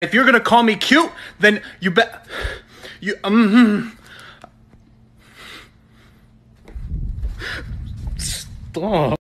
If you're gonna call me cute, then you bet you um stop.